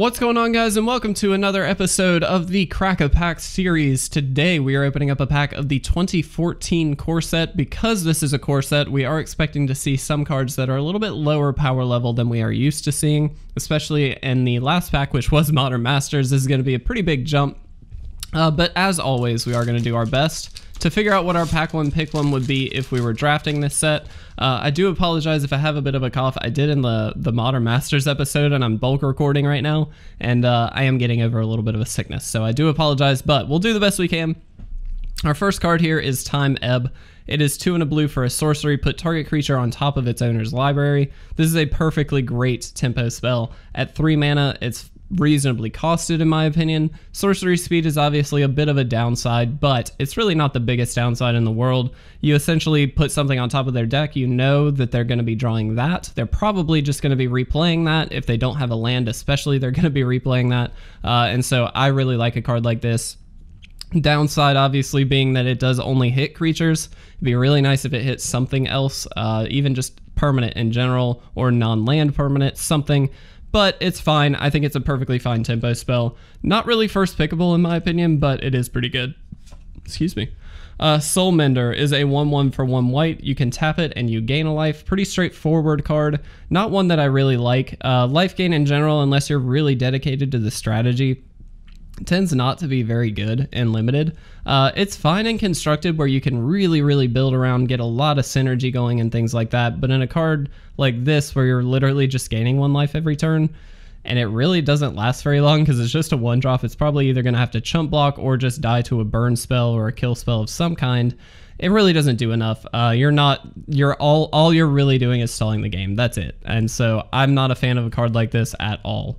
What's going on, guys, and welcome to another episode of the Crack a Pack series. Today, we are opening up a pack of the 2014 core set. Because this is a core set, we are expecting to see some cards that are a little bit lower power level than we are used to seeing, especially in the last pack, which was Modern Masters. This is going to be a pretty big jump. Uh, but as always, we are going to do our best to figure out what our pack one pick one would be if we were drafting this set. Uh, I do apologize if I have a bit of a cough. I did in the the Modern Masters episode, and I'm bulk recording right now, and uh, I am getting over a little bit of a sickness. So I do apologize, but we'll do the best we can. Our first card here is Time Ebb. It is two and a blue for a sorcery. Put target creature on top of its owner's library. This is a perfectly great tempo spell. At three mana, it's reasonably costed in my opinion. Sorcery speed is obviously a bit of a downside, but it's really not the biggest downside in the world. You essentially put something on top of their deck, you know that they're going to be drawing that. They're probably just going to be replaying that. If they don't have a land especially, they're going to be replaying that. Uh, and so I really like a card like this. Downside, obviously, being that it does only hit creatures. It'd be really nice if it hits something else, uh, even just permanent in general or non-land permanent, something but it's fine. I think it's a perfectly fine tempo spell. Not really first pickable in my opinion, but it is pretty good. Excuse me. Uh, Soulmender is a 1-1 for 1 white. You can tap it and you gain a life. Pretty straightforward card. Not one that I really like. Uh, life gain in general, unless you're really dedicated to the strategy, tends not to be very good and limited. Uh, it's fine and constructed where you can really, really build around, get a lot of synergy going and things like that. But in a card like this, where you're literally just gaining one life every turn, and it really doesn't last very long because it's just a one drop, it's probably either going to have to chump block or just die to a burn spell or a kill spell of some kind. It really doesn't do enough. Uh, you're not. You're all. All you're really doing is stalling the game. That's it. And so I'm not a fan of a card like this at all.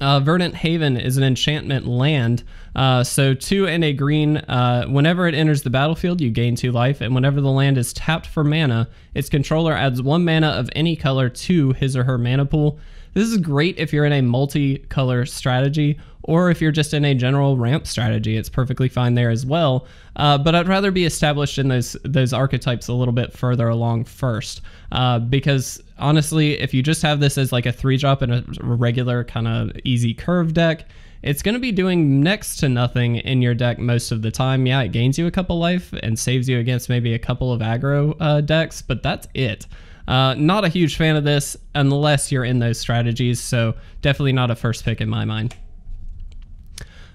Uh, Verdant Haven is an enchantment land. Uh, so two and a green. Uh, whenever it enters the battlefield, you gain two life, and whenever the land is tapped for mana, its controller adds one mana of any color to his or her mana pool. This is great if you're in a multi-color strategy or if you're just in a general ramp strategy. It's perfectly fine there as well. Uh, but I'd rather be established in those those archetypes a little bit further along first, uh, because honestly, if you just have this as like a three drop in a regular kind of easy curve deck, it's going to be doing next to nothing in your deck most of the time. Yeah, it gains you a couple life and saves you against maybe a couple of aggro uh, decks, but that's it. Uh, not a huge fan of this unless you're in those strategies, so definitely not a first pick in my mind.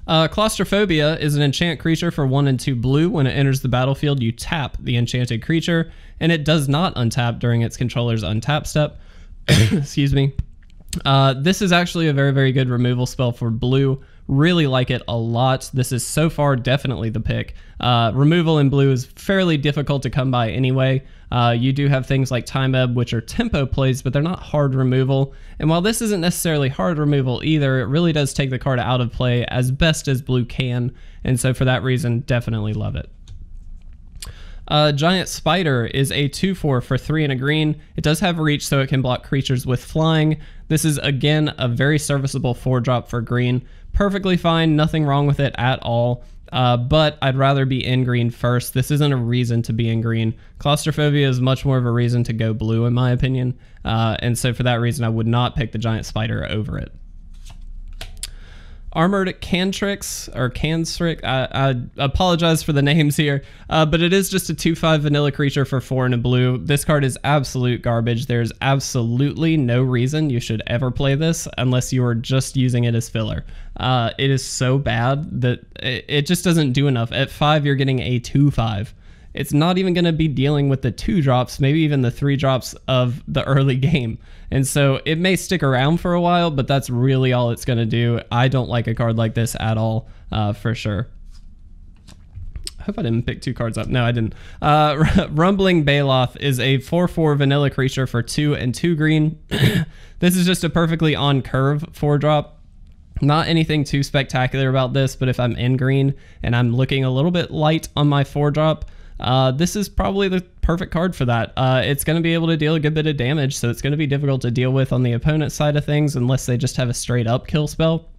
Uh, Claustrophobia is an enchant creature for 1 and 2 blue. When it enters the battlefield, you tap the enchanted creature, and it does not untap during its controller's untap step. Excuse me. Uh, this is actually a very, very good removal spell for blue. Really like it a lot. This is so far definitely the pick. Uh, removal in blue is fairly difficult to come by anyway. Uh, you do have things like Time Ebb, which are tempo plays, but they're not hard removal. And while this isn't necessarily hard removal either, it really does take the card out of play as best as blue can. And so for that reason, definitely love it. Uh, Giant Spider is a 2-4 for 3 and a green. It does have reach so it can block creatures with flying. This is again a very serviceable 4-drop for green perfectly fine, nothing wrong with it at all. Uh, but I'd rather be in green first. This isn't a reason to be in green. Claustrophobia is much more of a reason to go blue, in my opinion. Uh, and so for that reason, I would not pick the giant spider over it. Armored Cantrix or Canstrick. I, I, apologize for the names here, uh, but it is just a 2-5 vanilla creature for 4 and a blue. This card is absolute garbage. There's absolutely no reason you should ever play this unless you are just using it as filler. Uh, it is so bad that it, it just doesn't do enough. At 5, you're getting a 2-5 it's not even going to be dealing with the two drops, maybe even the three drops of the early game. And so it may stick around for a while, but that's really all it's going to do. I don't like a card like this at all, uh, for sure. I hope I didn't pick two cards up. No, I didn't. Uh, Rumbling Baloth is a 4-4 vanilla creature for 2 and 2 green. this is just a perfectly on curve 4-drop. Not anything too spectacular about this, but if I'm in green and I'm looking a little bit light on my 4-drop, uh, this is probably the perfect card for that. Uh, it's going to be able to deal a good bit of damage, so it's going to be difficult to deal with on the opponent's side of things unless they just have a straight up kill spell.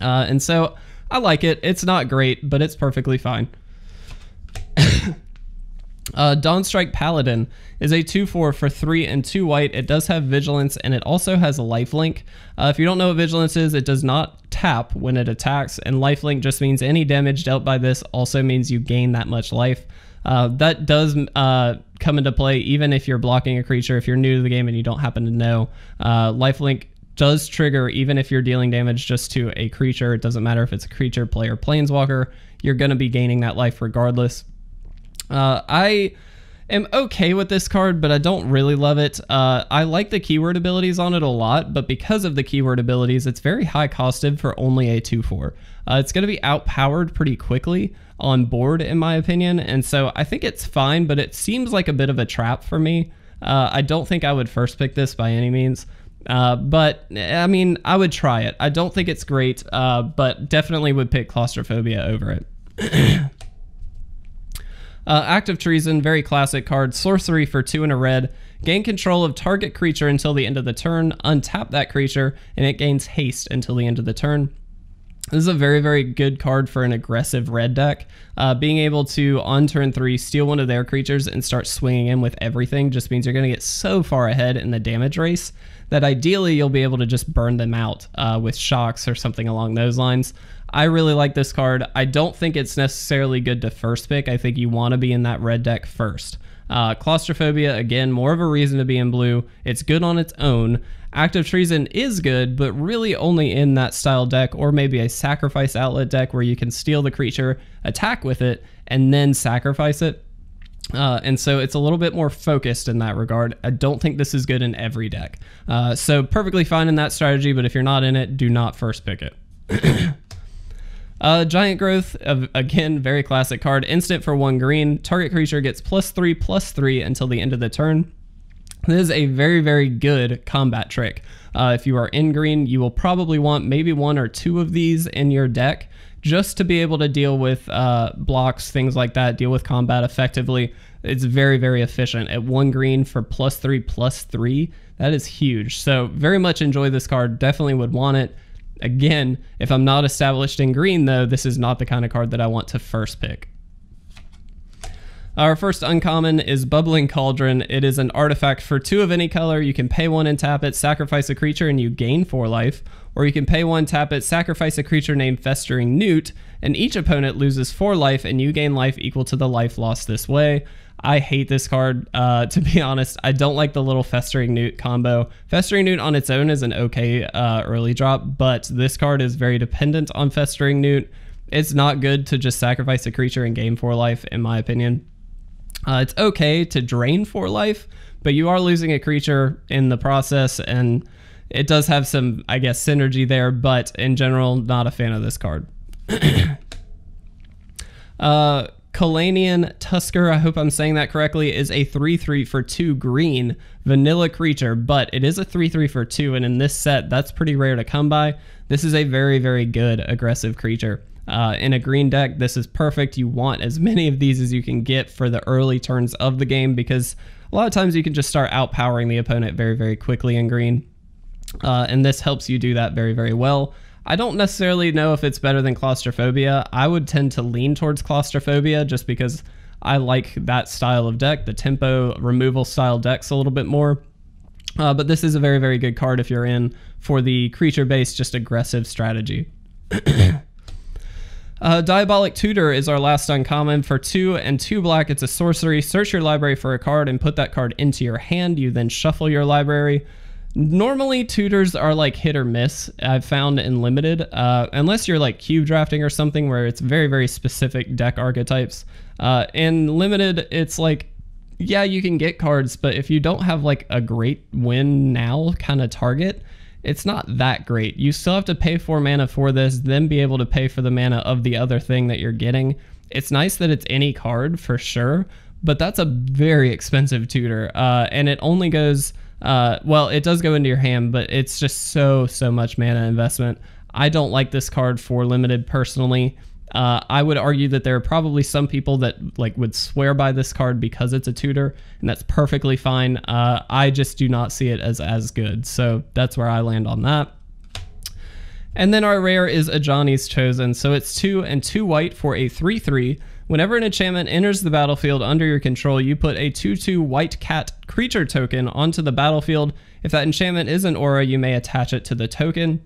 Uh, and so I like it. It's not great, but it's perfectly fine. Uh, Dawnstrike Paladin is a 2 4 for 3 and 2 white. It does have Vigilance and it also has a Lifelink. Uh, if you don't know what Vigilance is, it does not tap when it attacks, and Lifelink just means any damage dealt by this also means you gain that much life. Uh, that does uh, come into play even if you're blocking a creature. If you're new to the game and you don't happen to know, uh, Lifelink does trigger even if you're dealing damage just to a creature. It doesn't matter if it's a creature, player, planeswalker. You're going to be gaining that life regardless. Uh, I am okay with this card, but I don't really love it. Uh, I like the keyword abilities on it a lot, but because of the keyword abilities, it's very high costed for only a 2-4. Uh, it's going to be outpowered pretty quickly on board, in my opinion, and so I think it's fine, but it seems like a bit of a trap for me. Uh, I don't think I would first pick this by any means. Uh, but I mean, I would try it. I don't think it's great, uh, but definitely would pick claustrophobia over it. Uh, Act of Treason, very classic card. Sorcery for two and a red. Gain control of target creature until the end of the turn. Untap that creature, and it gains haste until the end of the turn. This is a very, very good card for an aggressive red deck. Uh, being able to, on turn three, steal one of their creatures and start swinging in with everything just means you're going to get so far ahead in the damage race that ideally you'll be able to just burn them out uh, with shocks or something along those lines. I really like this card. I don't think it's necessarily good to first pick. I think you want to be in that red deck first. Uh, claustrophobia, again, more of a reason to be in blue. It's good on its own. Act of Treason is good, but really only in that style deck, or maybe a sacrifice outlet deck where you can steal the creature, attack with it, and then sacrifice it. Uh, and so it's a little bit more focused in that regard. I don't think this is good in every deck. Uh, so perfectly fine in that strategy, but if you're not in it, do not first pick it. Uh, Giant Growth, again, very classic card. Instant for one green. Target creature gets plus three, plus three until the end of the turn. This is a very, very good combat trick. Uh, if you are in green, you will probably want maybe one or two of these in your deck just to be able to deal with uh, blocks, things like that, deal with combat effectively. It's very, very efficient. At one green for plus three, plus three, that is huge. So very much enjoy this card. Definitely would want it. Again, if I'm not established in green, though, this is not the kind of card that I want to first pick. Our first uncommon is Bubbling Cauldron. It is an artifact for two of any color. You can pay one and tap it, sacrifice a creature, and you gain four life. Or you can pay one, tap it, sacrifice a creature named Festering Newt, and each opponent loses four life, and you gain life equal to the life lost this way. I hate this card. Uh, to be honest, I don't like the little Festering Newt combo. Festering Newt on its own is an okay uh, early drop, but this card is very dependent on Festering Newt. It's not good to just sacrifice a creature and game four life, in my opinion. Uh, it's okay to drain four life, but you are losing a creature in the process, and it does have some, I guess, synergy there, but in general, not a fan of this card. uh, Kalonian Tusker, I hope I'm saying that correctly, is a 3 3 for 2 green vanilla creature, but it is a 3 3 for 2, and in this set, that's pretty rare to come by. This is a very, very good aggressive creature. Uh, in a green deck, this is perfect. You want as many of these as you can get for the early turns of the game because a lot of times you can just start outpowering the opponent very, very quickly in green. Uh, and this helps you do that very, very well. I don't necessarily know if it's better than claustrophobia. I would tend to lean towards claustrophobia just because I like that style of deck, the tempo removal style decks a little bit more. Uh, but this is a very, very good card if you're in for the creature based, just aggressive strategy. uh, Diabolic Tutor is our last uncommon. For two and two black, it's a sorcery. Search your library for a card and put that card into your hand. You then shuffle your library. Normally, tutors are like hit or miss. I've found in limited, uh, unless you're like cube drafting or something where it's very, very specific deck archetypes. Uh, in limited, it's like, yeah, you can get cards, but if you don't have like a great win now kind of target, it's not that great. You still have to pay four mana for this, then be able to pay for the mana of the other thing that you're getting. It's nice that it's any card for sure, but that's a very expensive tutor, uh, and it only goes uh, well, it does go into your hand, but it's just so, so much mana investment. I don't like this card for limited personally. Uh, I would argue that there are probably some people that like would swear by this card because it's a tutor, and that's perfectly fine. Uh, I just do not see it as as good, so that's where I land on that. And then our rare is Ajani's Chosen, so it's two and two white for a three three Whenever an enchantment enters the battlefield under your control, you put a 2-2 white cat creature token onto the battlefield. If that enchantment is an aura, you may attach it to the token.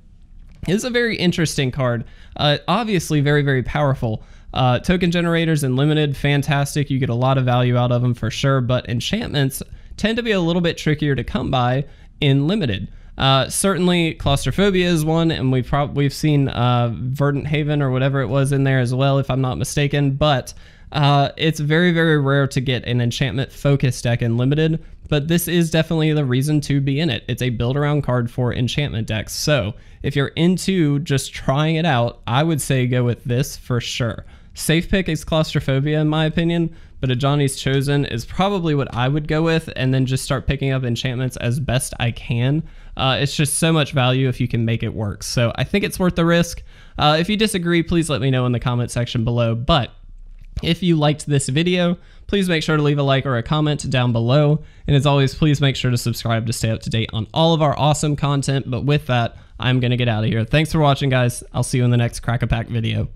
It is a very interesting card. Uh, obviously very, very powerful. Uh, token generators and limited, fantastic. You get a lot of value out of them for sure, but enchantments tend to be a little bit trickier to come by in limited. Uh, certainly, claustrophobia is one, and we've prob- we've seen uh, Verdant Haven or whatever it was in there as well, if I'm not mistaken. But uh, it's very very rare to get an enchantment focus deck in limited. But this is definitely the reason to be in it. It's a build around card for enchantment decks. So if you're into just trying it out, I would say go with this for sure. Safe pick is claustrophobia in my opinion, but Ajani's Chosen is probably what I would go with, and then just start picking up enchantments as best I can. Uh, it's just so much value if you can make it work. So I think it's worth the risk. Uh, if you disagree, please let me know in the comment section below. But if you liked this video, please make sure to leave a like or a comment down below. And as always, please make sure to subscribe to stay up to date on all of our awesome content. But with that, I'm going to get out of here. Thanks for watching, guys. I'll see you in the next Crack a Pack video.